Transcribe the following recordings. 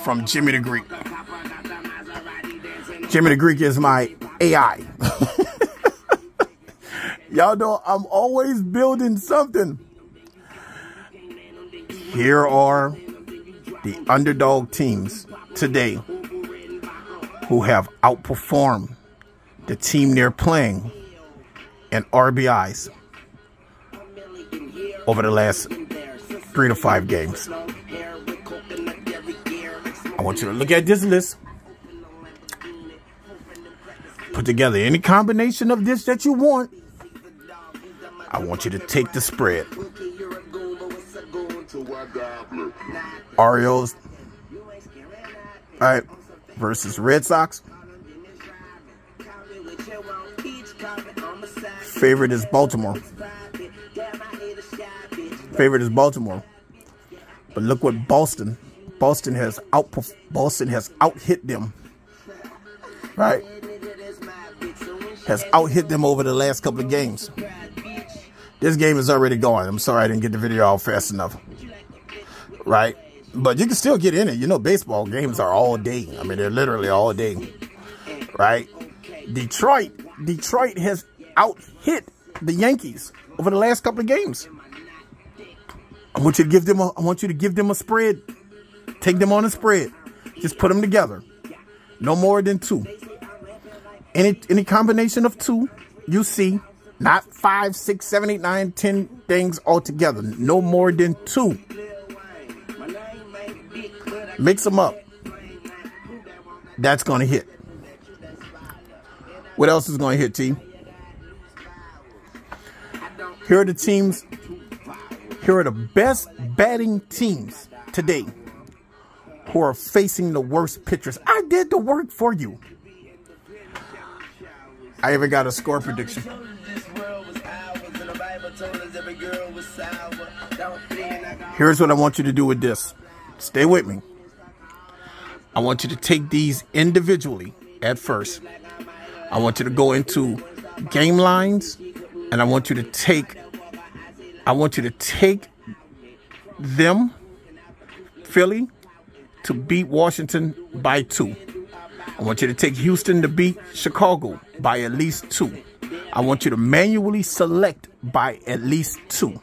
from Jimmy the Greek. Jimmy the Greek is my AI. Y'all know I'm always building something. Here are the underdog teams today who have outperformed the team they're playing in RBIs over the last three to five games. I want you to look at this list. Put together any combination of this that you want. I want you to take the spread. Orioles. All right. Versus Red Sox. Favorite is Baltimore. Favorite is Baltimore. But look what Boston. Boston has out Boston has out hit them. Right? Has out hit them over the last couple of games. This game is already going. I'm sorry I didn't get the video out fast enough. Right? But you can still get in it. You know, baseball games are all day. I mean, they're literally all day. Right? Detroit, Detroit has out hit the Yankees over the last couple of games. I want you to give them a I want you to give them a spread. Take them on a spread. Just put them together. No more than two. Any any combination of two you see not five, six, seven, eight, nine, ten things all together. No more than two. Mix them up. That's going to hit. What else is going to hit, T? Here are the teams. Here are the best batting teams today who are facing the worst pitchers. I did the work for you. I even got a score prediction. Here's what I want you to do with this. Stay with me. I want you to take these individually at first. I want you to go into game lines and I want you to take I want you to take them Philly to beat Washington by 2. I want you to take Houston to beat Chicago by at least 2. I want you to manually select by at least two.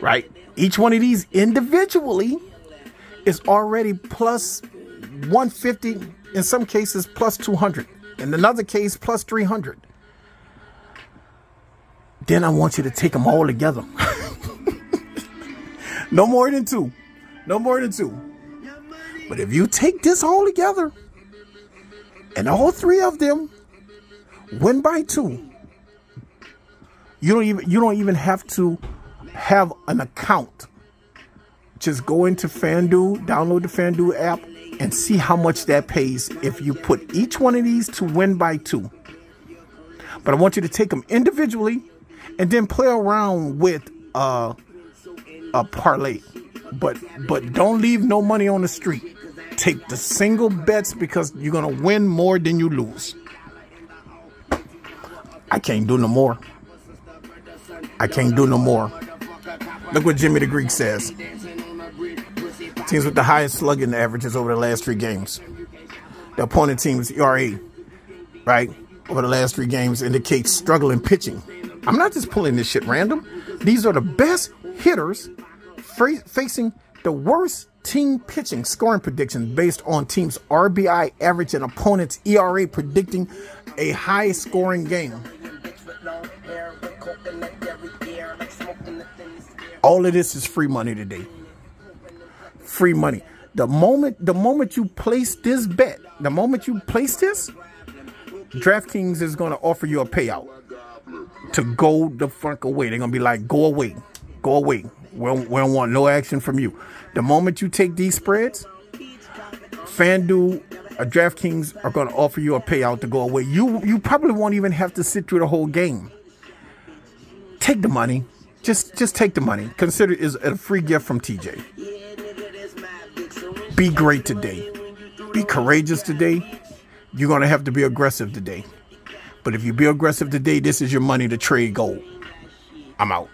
Right? Each one of these individually is already plus 150, in some cases plus 200, in another case plus 300. Then I want you to take them all together. no more than two. No more than two. But if you take this all together, and all three of them win by two. You don't even you don't even have to have an account. Just go into FanDuel, download the FanDuel app, and see how much that pays if you put each one of these to win by two. But I want you to take them individually and then play around with uh, a parlay. But but don't leave no money on the street. Take the single bets because you're gonna win more than you lose. I can't do no more. I can't do no more. Look what Jimmy the Greek says. Teams with the highest slugging averages over the last three games. The opponent team's ERA, right, over the last three games indicates struggling pitching. I'm not just pulling this shit random. These are the best hitters facing the worst team pitching scoring predictions based on teams' RBI average and opponents' ERA predicting a high scoring game. All of this is free money today. Free money. The moment the moment you place this bet, the moment you place this, DraftKings is going to offer you a payout to go the fuck away. They're going to be like, go away. Go away. We don't, we don't want no action from you. The moment you take these spreads, FanDuel or DraftKings are going to offer you a payout to go away. You you probably won't even have to sit through the whole game. Take the money. Just just take the money. Consider it a free gift from TJ. Be great today. Be courageous today. You're going to have to be aggressive today. But if you be aggressive today, this is your money to trade gold. I'm out.